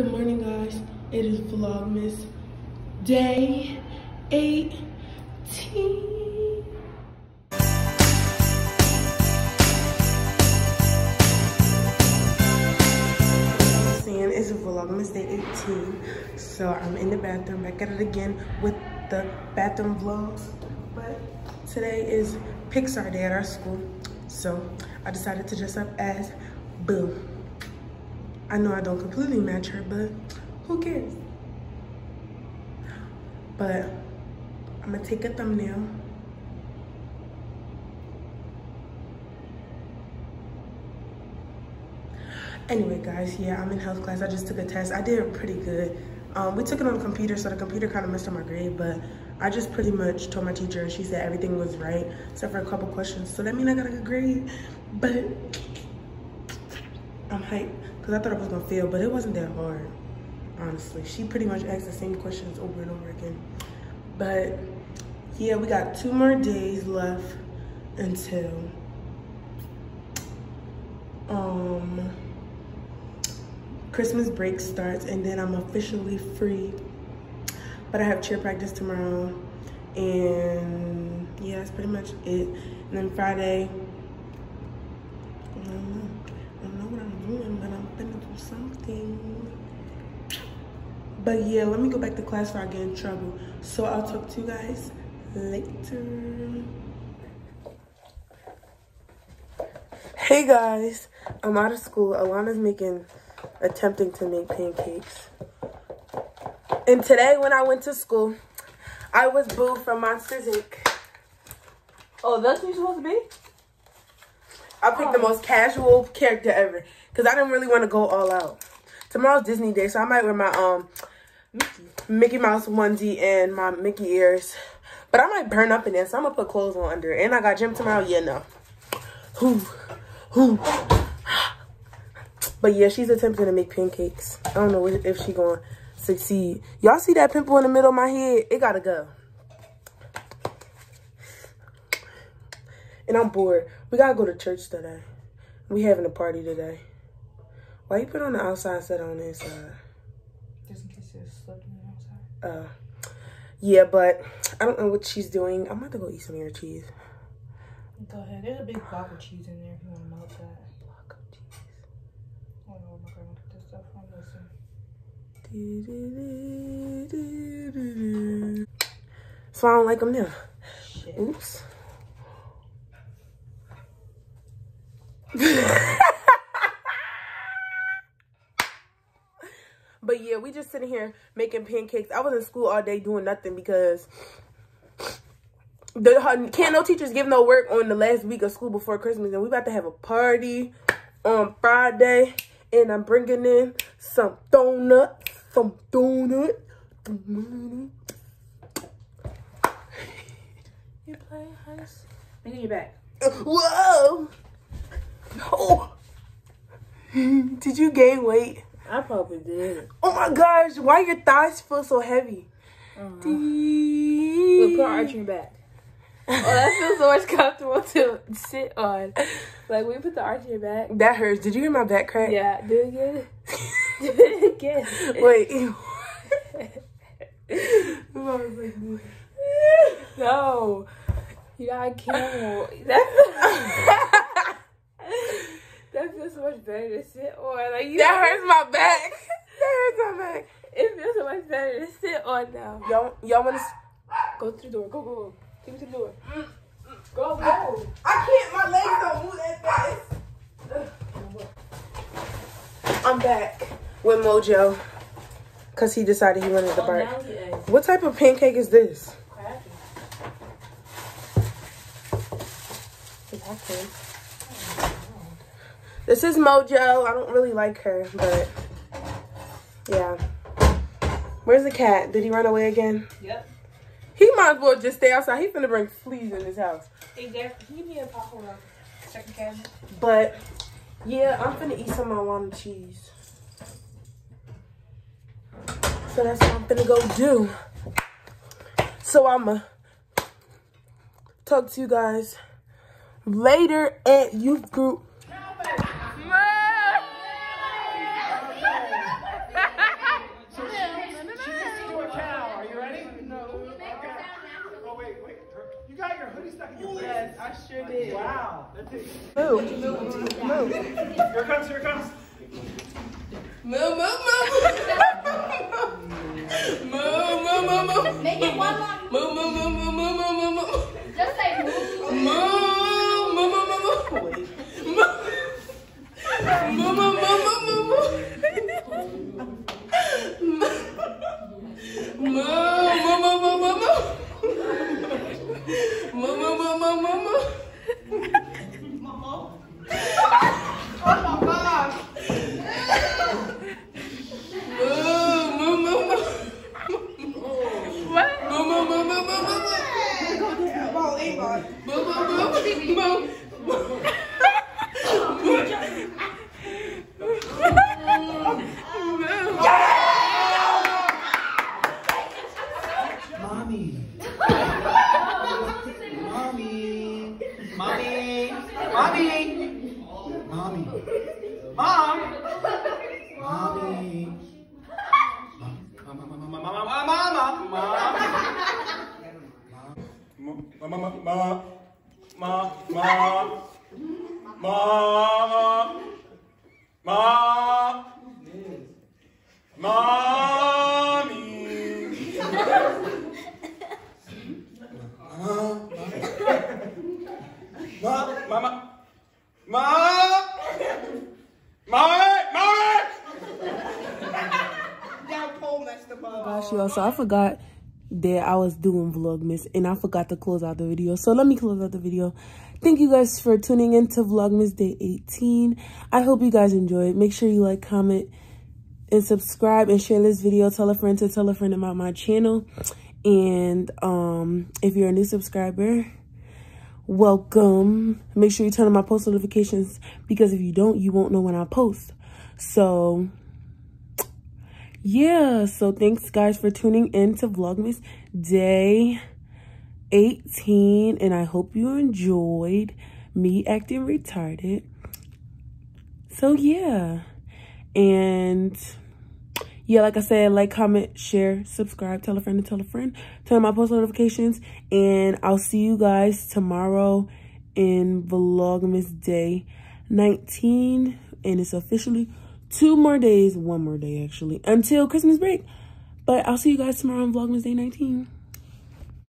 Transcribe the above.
Good morning, guys. It is Vlogmas Day 18. Saying it's Vlogmas Day 18. So I'm in the bathroom, back at it again with the bathroom vlogs. But today is Pixar Day at our school. So I decided to dress up as Boo. I know I don't completely match her, but who cares? But I'm gonna take a thumbnail. Anyway, guys, yeah, I'm in health class. I just took a test. I did pretty good. Um, we took it on the computer, so the computer kind of messed up my grade, but I just pretty much told my teacher and she said everything was right, except for a couple questions. So that means I got a good grade, but I'm hyped because I thought I was gonna fail, but it wasn't that hard, honestly. She pretty much asked the same questions over and over again. But yeah, we got two more days left until um, Christmas break starts and then I'm officially free. But I have cheer practice tomorrow and yeah, that's pretty much it. And then Friday, something. But yeah, let me go back to class before I get in trouble. So I'll talk to you guys later. Hey guys, I'm out of school. Alana's making, attempting to make pancakes. And today when I went to school, I was Boo from Monsters Inc. Oh, that's who you're supposed to be? I picked oh. the most casual character ever because I didn't really want to go all out. Tomorrow's Disney Day, so I might wear my um Mickey Mouse onesie and my Mickey ears. But I might burn up in there, so I'm gonna put clothes on under it. And I got gym tomorrow. Yeah, no. Who, who? But yeah, she's attempting to make pancakes. I don't know if she gonna succeed. Y'all see that pimple in the middle of my head? It gotta go. And I'm bored. We gotta go to church today. We having a party today. Why you put on the outside set on the inside? Just in case it's slipped on outside. Uh, yeah, but I don't know what she's doing. I'm about to go eat some of your cheese. Go ahead. There's a big block of cheese in there if you want to melt that. Block of cheese. I don't know where my grandma put this stuff from. Listen. So I don't like them now. Shit. Oops. But yeah, we just sitting here making pancakes. I was in school all day doing nothing because the can't no teachers give no work on the last week of school before Christmas, and we about to have a party on Friday, and I'm bringing in some donuts, some donut. You playing heist? Bring your back. Whoa. No. did you gain weight? I probably did. Oh my gosh, why your thighs feel so heavy? Uh -huh. Look, put arching back. oh, that feels so much comfortable to sit on. Like, we put the arch in your back. That hurts. Did you hear my back crack? Yeah, do it again. do it again. Wait. no. You got a camel. That's that feels so much better to sit on. Like you That hurts my back. that hurts my back. It feels so much better to sit on now. Y'all y'all wanna go through the door. Go, go, go. Take me to the door. Mm. Go, go. I can't, my legs don't move that fast. I'm back with Mojo. Cause he decided he wanted to oh, bark. What type of pancake is this? Crappy. This is Mojo. I don't really like her, but yeah. Where's the cat? Did he run away again? Yep. He might as well just stay outside. He's finna bring fleas in his house. Exactly. Give me a popcorn second cabinet? But yeah, I'm finna eat some Alana cheese. So that's what I'm finna go do. So I'ma talk to you guys later at youth group Yes, I sure did. Wow. That's it. Move, move, move. Here it comes, here it comes. Move, move, move. Move, move, move, move. Make it one more. Move, move, move, move, move, move, move, move. Just say move. Move, move, move, move, move. Move, move, move, move, move, move. Move, move, move, move, move, move. Move, move, move, move, move, move. Move, move, move, move. What? Move, move, move, move, move, move, move. Move, move, move, move. Mommy. Mommy. Mommy. Mommy. Mommy. Mom. Mommy. Mama, mama, mama, mama, mama, mama. Mama, mama, mama, mama, mama, mama, mama, mommy. Ma, mama, ma, mommy, mommy. Gosh, y'all, so I forgot that I was doing Vlogmas and I forgot to close out the video. So let me close out the video. Thank you guys for tuning in to Vlogmas Day 18. I hope you guys enjoyed. Make sure you like, comment, and subscribe and share this video. Tell a friend to tell a friend about my channel. And um, if you're a new subscriber, welcome. Make sure you turn on my post notifications because if you don't, you won't know when I post. So yeah, so thanks guys for tuning in to Vlogmas Day 18. And I hope you enjoyed me acting retarded. So yeah. And yeah, like I said, like, comment, share, subscribe, tell a friend to tell a friend, turn on my post notifications, and I'll see you guys tomorrow in Vlogmas Day 19, and it's officially two more days, one more day actually, until Christmas break. But I'll see you guys tomorrow on Vlogmas Day 19.